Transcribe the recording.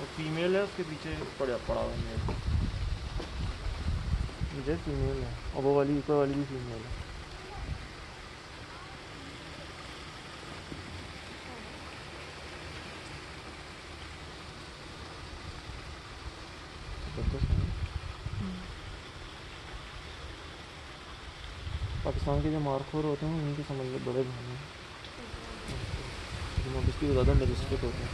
और फीमेल है उसके पीछे पड़ा पड़ा हुआ मेल मुझे फीमेल है और वो वाली ऊपर वाली भी फीमेल है। हम्म। पाकिस्तान के जो मारखोर होते हैं उनके समझ में बड़े भाई हैं। अब इसकी ज़्यादा मजिस्ट्रेट होते हैं।